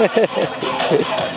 Yeah.